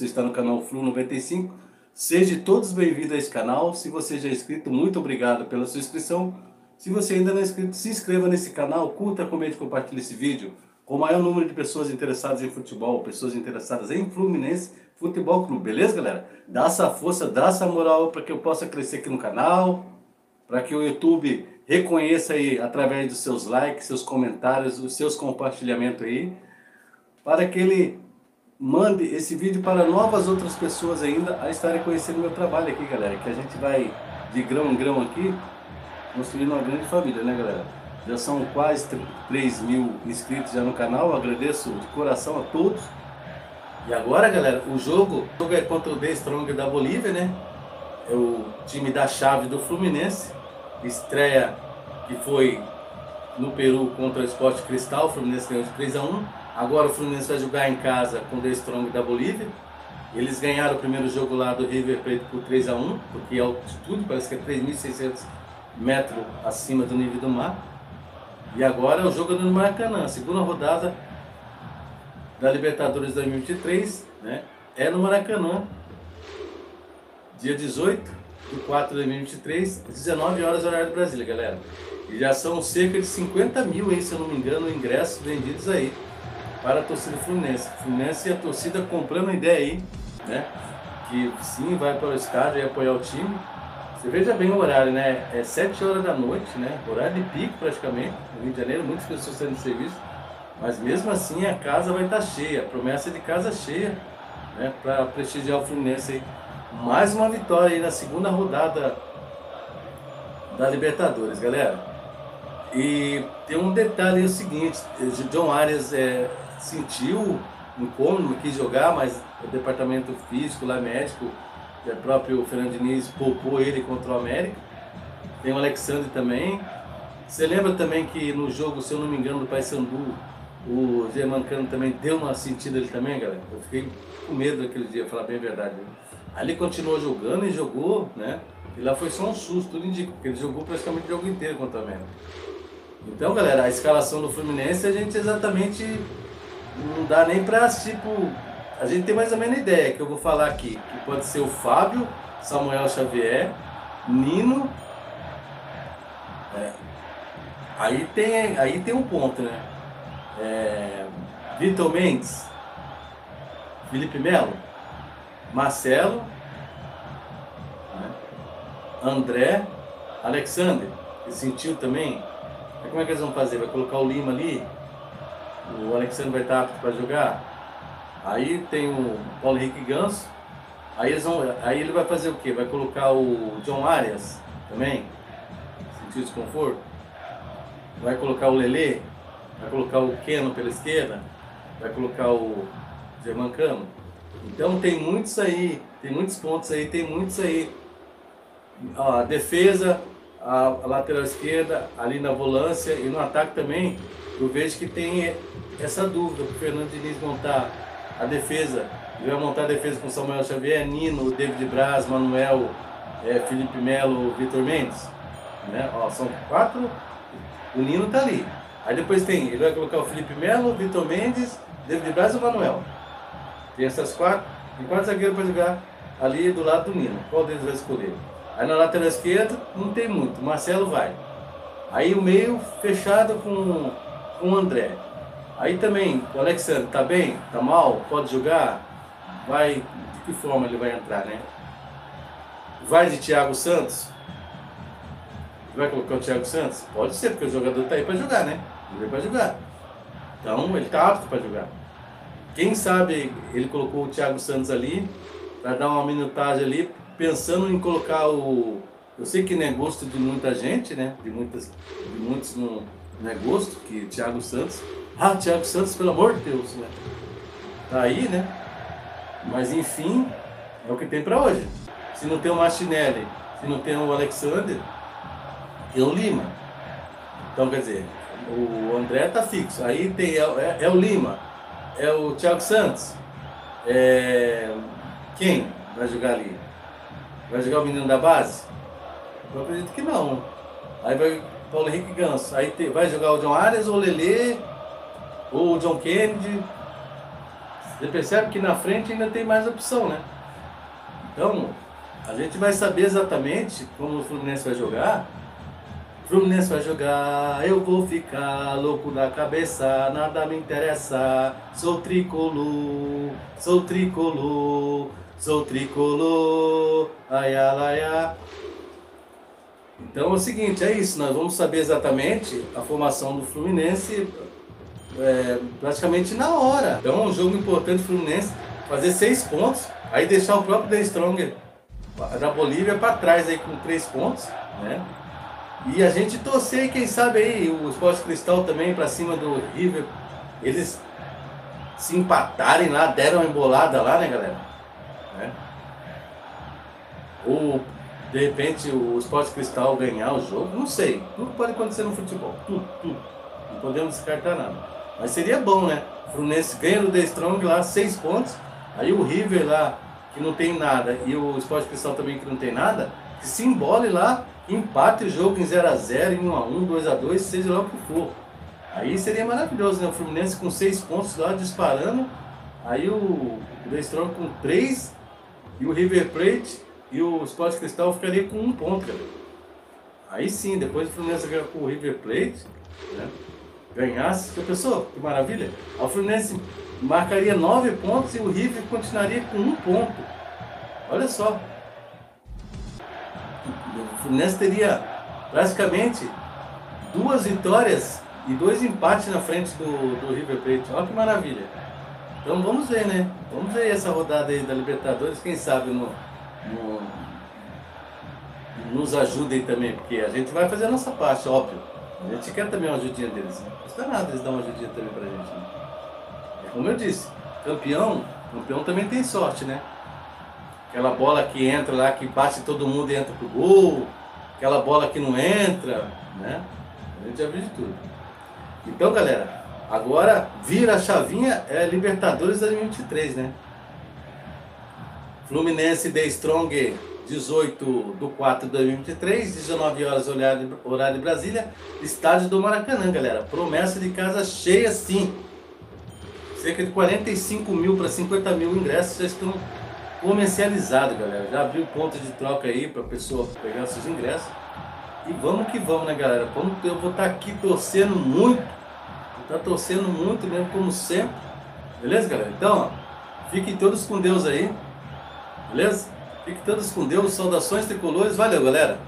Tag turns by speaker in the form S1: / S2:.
S1: você. Está no canal Flu 95. Sejam todos bem-vindos a esse canal. Se você já é inscrito, muito obrigado pela sua inscrição. Se você ainda não é inscrito, se inscreva nesse canal, curta, comente, compartilhe esse vídeo. Com o maior número de pessoas interessadas em futebol, pessoas interessadas em Fluminense Futebol Clube, beleza, galera? Dá essa força, dá essa moral para que eu possa crescer aqui no canal, para que o YouTube reconheça aí através dos seus likes, seus comentários, os seus compartilhamentos aí, para que ele mande esse vídeo para novas outras pessoas ainda a estarem conhecendo meu trabalho aqui, galera. Que a gente vai de grão em grão aqui, construindo uma grande família, né, galera? Já são quase 3 mil inscritos já no canal, eu agradeço de coração a todos. E agora, galera, o jogo, o jogo é contra o The Strong da Bolívia, né? É o time da chave do Fluminense. Estreia que foi no Peru contra o Sport Cristal, o Fluminense ganhou de 3 a 1 Agora o Fluminense vai jogar em casa com o The Strong da Bolívia. Eles ganharam o primeiro jogo lá do River Plate por 3 a 1 porque a altitude parece que é 3.600 metros acima do nível do mar. E agora o jogo é no Maracanã, segunda rodada da Libertadores 2023, né? É no Maracanã, dia 18 de 4 de 2023, 19 horas horário de Brasília, galera. E já são cerca de 50 mil, hein, se eu não me engano, ingressos vendidos aí para a torcida Fluminense. Fluminense e a torcida comprando ideia aí, né? Que sim, vai para o estádio e apoiar o time. Você veja bem o horário, né? É 7 horas da noite, né? Horário de pico praticamente, no Rio de Janeiro, muitas pessoas saindo de serviço. Mas mesmo assim a casa vai estar cheia, a promessa é de casa cheia, né? Para prestigiar o Fluminense aí. Mais uma vitória aí na segunda rodada da Libertadores, galera. E tem um detalhe é o seguinte, John Arias é, sentiu incômodo, quis jogar, mas o departamento físico lá, médico, o próprio Fernando Diniz poupou ele contra o América. Tem o Alexandre também. Você lembra também que no jogo, se eu não me engano, do Paysandu, o Germancano também deu uma sentida ele também, galera? Eu fiquei com medo daquele dia, falar bem a verdade. Ali continuou jogando e jogou, né? E lá foi só um susto, tudo indica, porque ele jogou praticamente o jogo inteiro contra o América. Então, galera, a escalação do Fluminense a gente exatamente não dá nem pra, tipo, a gente tem mais ou menos ideia que eu vou falar aqui, que pode ser o Fábio, Samuel Xavier, Nino. É, aí, tem, aí tem um ponto, né? É, Vitor Mendes, Felipe Melo, Marcelo, né? André, Alexander, sentiu também. como é que eles vão fazer? Vai colocar o Lima ali? O Alexandre vai estar apto para jogar? Aí tem o Paulo Henrique Ganso. Aí, eles vão, aí ele vai fazer o quê? Vai colocar o John Arias também? Sentiu desconforto? Vai colocar o Lele? Vai colocar o Keno pela esquerda? Vai colocar o Germancano? Então tem muitos aí, tem muitos pontos aí, tem muitos aí. A defesa, a, lateral esquerda, ali na volância e no ataque também, eu vejo que tem essa dúvida, o Fernando Diniz montar a defesa, ele vai montar a defesa com Samuel Xavier, Nino, David Braz, Manuel, é, Felipe Melo, Vitor Mendes. Né? Ó, são quatro, o Nino tá ali. Aí depois tem, ele vai colocar o Felipe Melo, Vitor Mendes, David Braz e o Manuel. Tem essas quatro, tem quatro zagueiros para jogar ali do lado do Nino. Qual deles vai escolher? Aí na lateral esquerda não tem muito, Marcelo vai. Aí o meio fechado com, com o André. Aí também, o Alexandre tá bem? Tá mal? Pode jogar? Vai, de que forma ele vai entrar, né? Vai de Thiago Santos? Vai colocar o Thiago Santos? Pode ser, porque o jogador tá aí para jogar, né? Ele vai jogar. Então ele tá apto para jogar. Quem sabe ele colocou o Thiago Santos ali para dar uma minutagem ali, pensando em colocar o. Eu sei que não é gosto de muita gente, né? De, muitas, de muitos não, não é gosto, que o Thiago Santos ah, Thiago Santos, pelo amor de Deus, né? Tá aí, né? Mas enfim, é o que tem para hoje. Se não tem o Martinelli, se não tem o Alexander, tem o Lima. Então, quer dizer, o André tá fixo. Aí tem é, é, é o Lima, é o Thiago Santos. É... Quem vai jogar ali? Vai jogar o menino da base? Eu acredito que não. Aí vai Paulo Henrique Ganso. Aí tem, vai jogar o John Arias ou o Lelê ou o John Kennedy, Você percebe que na frente ainda tem mais opção, né? Então, a gente vai saber exatamente como o Fluminense vai jogar. O Fluminense vai jogar, eu vou ficar louco da cabeça, nada me interessa. Sou tricolor, sou tricolor, sou tricolor, ai, ai, ai. Então é o seguinte, é isso, nós vamos saber exatamente a formação do Fluminense é, praticamente na hora. Então é um jogo importante Fluminense, fazer seis pontos, aí deixar o próprio The Stronger da Bolívia para trás aí com três pontos, né? E a gente torcer, quem sabe aí, o Esporte Cristal também para cima do River, eles se empatarem lá, deram uma embolada lá, né, galera? Né? Ou de repente o Esporte Cristal ganhar o jogo, não sei. Tudo pode acontecer no futebol, tudo, tudo. Não podemos descartar nada. Mas seria bom, né? O Fluminense ganha do The Strong lá, seis pontos. Aí o River lá, que não tem nada, e o Esporte Cristal também que não tem nada, que se embole lá, empate o jogo em 0x0, em 1x1, 2x2, seja lá o que for. Aí seria maravilhoso, né? O Fluminense com seis pontos lá disparando, aí o, o The Strong com três, e o River Plate e o Sport Cristal ficaria com um ponto, cara. Aí sim, depois o Fluminense ganhar com o River Plate, né? ganhasse, que pessoa, que maravilha. O Fluminense marcaria nove pontos e o River continuaria com um ponto. Olha só. O Fluminense teria praticamente duas vitórias e dois empates na frente do, do River Plate. Olha que maravilha. Então vamos ver, né? Vamos ver essa rodada aí da Libertadores, quem sabe no, no, nos ajudem também, porque a gente vai fazer a nossa parte, óbvio. A gente quer também uma ajudinha deles. Não custa nada eles dar uma ajudinha também pra gente. Né? Como eu disse, campeão, campeão também tem sorte, né? Aquela bola que entra lá, que bate todo mundo e entra pro gol, aquela bola que não entra, né? A gente já viu de tudo. Então, galera, agora vira a chavinha é Libertadores 2023, né? Fluminense The Strong, 18 do 4 de 2023, 19 horas, horário, de Brasília, estádio do Maracanã, galera. Promessa de casa cheia, sim. Cerca de 45 mil para 50 mil ingressos já estão comercializados, galera. Já abriu ponto de troca aí para a pessoa pegar seus ingressos. E vamos que vamos, né, galera? Eu vou estar tá aqui torcendo muito. Vou estar tá torcendo muito mesmo, como sempre. Beleza, galera? Então, ó, fiquem todos com Deus aí. Beleza? Fiquem todos com Deus. Saudações tricolores. Valeu, galera.